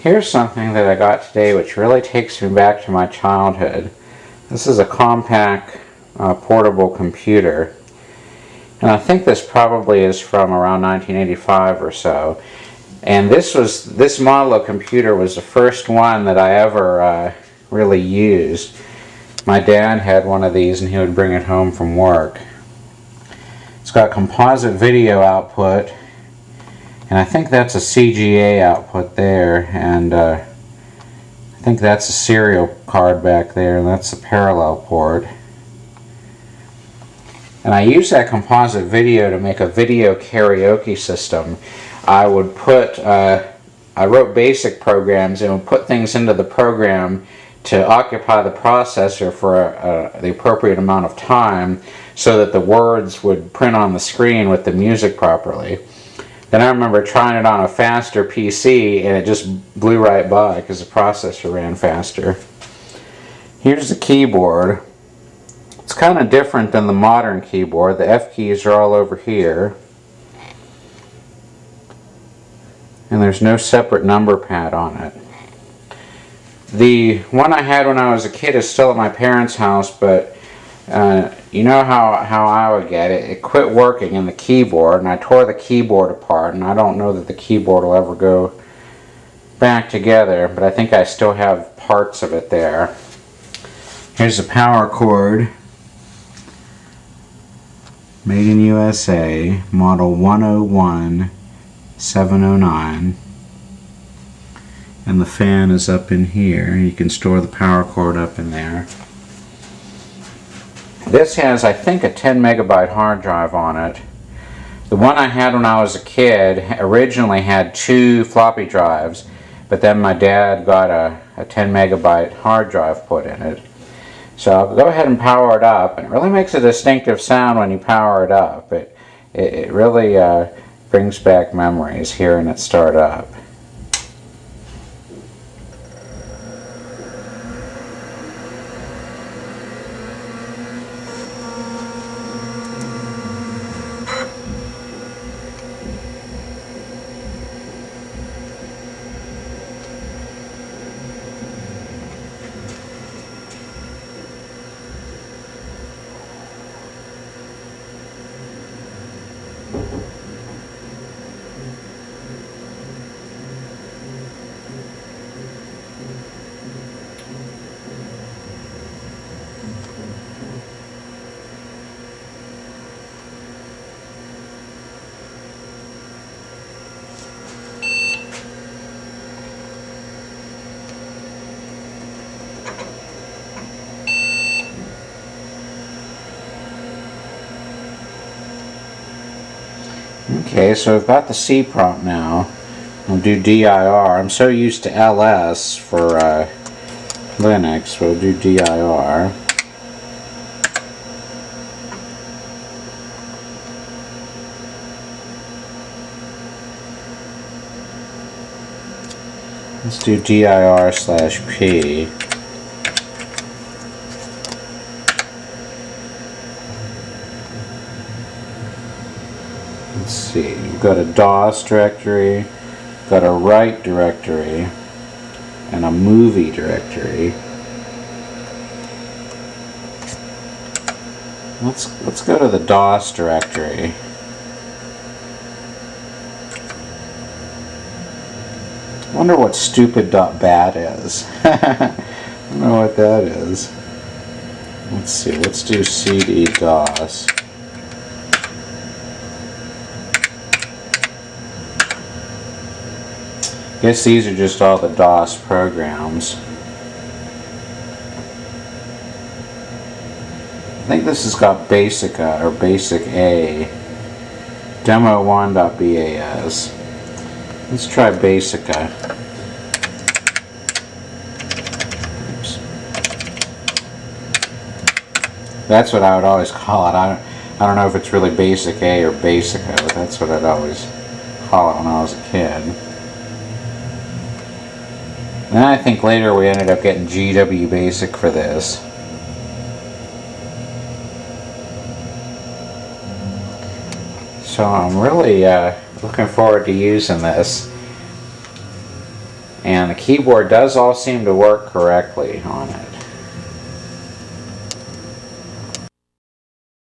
Here's something that I got today which really takes me back to my childhood. This is a Compaq uh, portable computer. And I think this probably is from around 1985 or so. And this was this model of computer was the first one that I ever uh, really used. My dad had one of these and he would bring it home from work. It's got composite video output and I think that's a CGA output there and uh, I think that's a serial card back there and that's a parallel port. And I use that composite video to make a video karaoke system. I would put, uh, I wrote basic programs and would put things into the program to occupy the processor for uh, the appropriate amount of time so that the words would print on the screen with the music properly. Then I remember trying it on a faster PC and it just blew right by because the processor ran faster. Here's the keyboard. It's kind of different than the modern keyboard. The F keys are all over here. And there's no separate number pad on it. The one I had when I was a kid is still at my parents' house, but uh, you know how, how I would get it. It quit working in the keyboard, and I tore the keyboard apart, and I don't know that the keyboard will ever go back together, but I think I still have parts of it there. Here's the power cord. Made in USA, model 101709 and the fan is up in here. You can store the power cord up in there. This has, I think, a 10 megabyte hard drive on it. The one I had when I was a kid originally had two floppy drives, but then my dad got a, a 10 megabyte hard drive put in it. So I'll go ahead and power it up, and it really makes a distinctive sound when you power it up. It, it, it really uh, brings back memories hearing it start up. Okay, so I've got the C prompt now. I'll do DIR. I'm so used to LS for uh, Linux, we'll do DIR. Let's do dir slash p. let's see, you've got a DOS directory, got a write directory, and a movie directory. Let's let's go to the DOS directory. Wonder what stupid.bat is. I don't know what that is. Let's see, let's do cd DOS. Guess these are just all the DOS programs. I think this has got Basica uh, or Basic A. Demo1.bas. Let's try Basica. Uh, oops. That's what I would always call it. I don't, I don't know if it's really Basic A or Basica, but that's what I'd always call it when I was a kid. And I think later we ended up getting GW Basic for this. So I'm really uh, looking forward to using this. And the keyboard does all seem to work correctly on it.